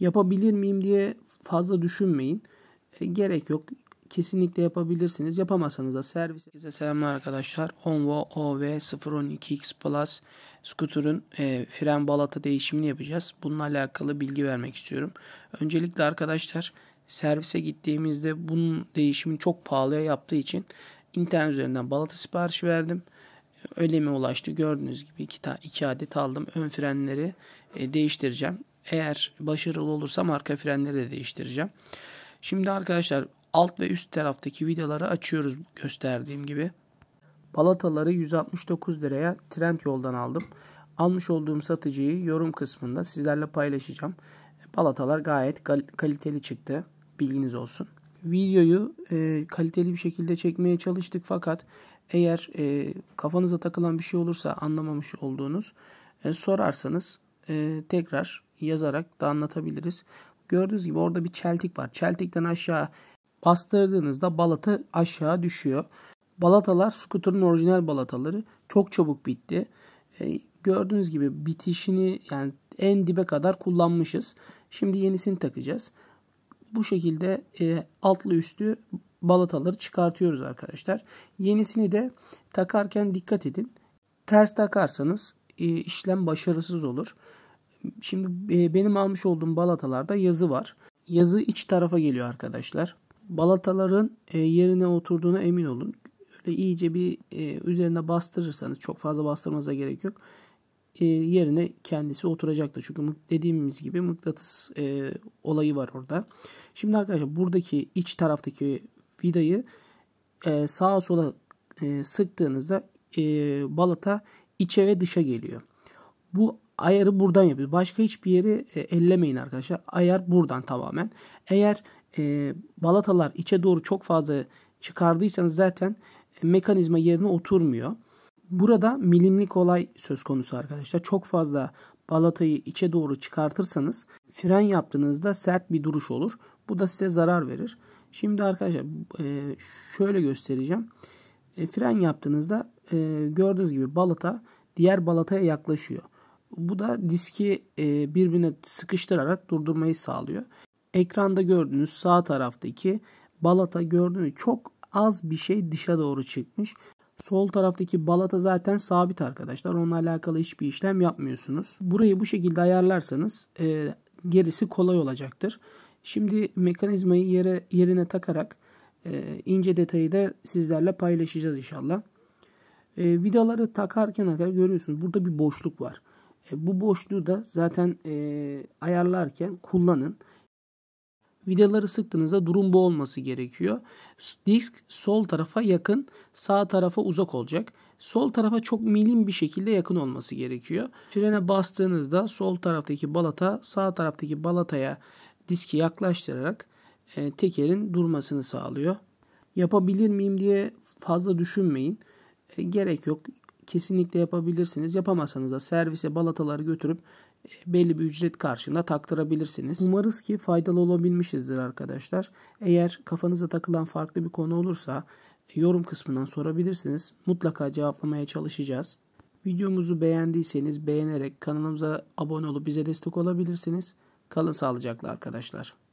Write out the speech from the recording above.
Yapabilir miyim diye fazla düşünmeyin. E, gerek yok. Kesinlikle yapabilirsiniz. Yapamazsanız da servis. Herkese selamlar arkadaşlar. Onvo OV012X Plus skuterın e, fren balata değişimini yapacağız. Bununla alakalı bilgi vermek istiyorum. Öncelikle arkadaşlar servise gittiğimizde bunun değişimini çok pahalıya yaptığı için internet üzerinden balata siparişi verdim. Öyle mi ulaştı? Gördüğünüz gibi iki, iki adet aldım. Ön frenleri e, değiştireceğim. Eğer başarılı olursam arka frenleri de değiştireceğim. Şimdi arkadaşlar alt ve üst taraftaki vidaları açıyoruz gösterdiğim gibi. Balataları 169 liraya trend yoldan aldım. Almış olduğum satıcıyı yorum kısmında sizlerle paylaşacağım. Balatalar gayet kaliteli çıktı. Bilginiz olsun. Videoyu e, kaliteli bir şekilde çekmeye çalıştık fakat eğer e, kafanıza takılan bir şey olursa anlamamış olduğunuz e, sorarsanız e, tekrar yazarak da anlatabiliriz. Gördüğünüz gibi orada bir çeltik var. Çeltikten aşağı bastırdığınızda balata aşağı düşüyor. Balatalar skuterın orijinal balataları çok çabuk bitti. E, gördüğünüz gibi bitişini yani en dibe kadar kullanmışız. Şimdi yenisini takacağız. Bu şekilde e, altlı üstü balataları çıkartıyoruz arkadaşlar. Yenisini de takarken dikkat edin. Ters takarsanız işlem başarısız olur. Şimdi e, benim almış olduğum balatalarda yazı var. Yazı iç tarafa geliyor arkadaşlar. Balataların e, yerine oturduğuna emin olun. Öyle iyice bir e, üzerine bastırırsanız çok fazla bastırmanıza gerek yok. yerine kendisi oturacaktır. Çünkü dediğimiz gibi mıknatıs olayı var orada. Şimdi arkadaşlar buradaki iç taraftaki vidayı sağa sola sıktığınızda balata içe ve dışa geliyor. Bu ayarı buradan yapıyoruz. Başka hiçbir yeri e, ellemeyin arkadaşlar. Ayar buradan tamamen. Eğer e, balatalar içe doğru çok fazla çıkardıysanız zaten e, mekanizma yerine oturmuyor. Burada milimlik olay söz konusu arkadaşlar. Çok fazla balatayı içe doğru çıkartırsanız fren yaptığınızda sert bir duruş olur. Bu da size zarar verir. Şimdi arkadaşlar e, şöyle göstereceğim. Fren yaptığınızda e, gördüğünüz gibi balata diğer balataya yaklaşıyor. Bu da diski e, birbirine sıkıştırarak durdurmayı sağlıyor. Ekranda gördüğünüz sağ taraftaki balata gördüğünüz çok az bir şey dışa doğru çıkmış. Sol taraftaki balata zaten sabit arkadaşlar. Onunla alakalı hiçbir işlem yapmıyorsunuz. Burayı bu şekilde ayarlarsanız e, gerisi kolay olacaktır. Şimdi mekanizmayı yere yerine takarak e, ince detayı da sizlerle paylaşacağız inşallah. E, vidaları takarken arkadaşlar görüyorsunuz burada bir boşluk var. E, bu boşluğu da zaten e, ayarlarken kullanın. Vidaları sıktığınızda durum bu olması gerekiyor. Disk sol tarafa yakın, sağ tarafa uzak olacak. Sol tarafa çok milim bir şekilde yakın olması gerekiyor. Frene bastığınızda sol taraftaki balata sağ taraftaki balataya diski yaklaştırarak e, tekerin durmasını sağlıyor. Yapabilir miyim diye fazla düşünmeyin. E, gerek yok kesinlikle yapabilirsiniz. Yapamazsanız da servise balataları götürüp e, belli bir ücret karşılığında taktırabilirsiniz. Umarız ki faydalı olabilmişizdir arkadaşlar. Eğer kafanıza takılan farklı bir konu olursa yorum kısmından sorabilirsiniz. Mutlaka cevaplamaya çalışacağız. Videomuzu beğendiyseniz beğenerek kanalımıza abone olup bize destek olabilirsiniz. Kalın sağlıcakla arkadaşlar.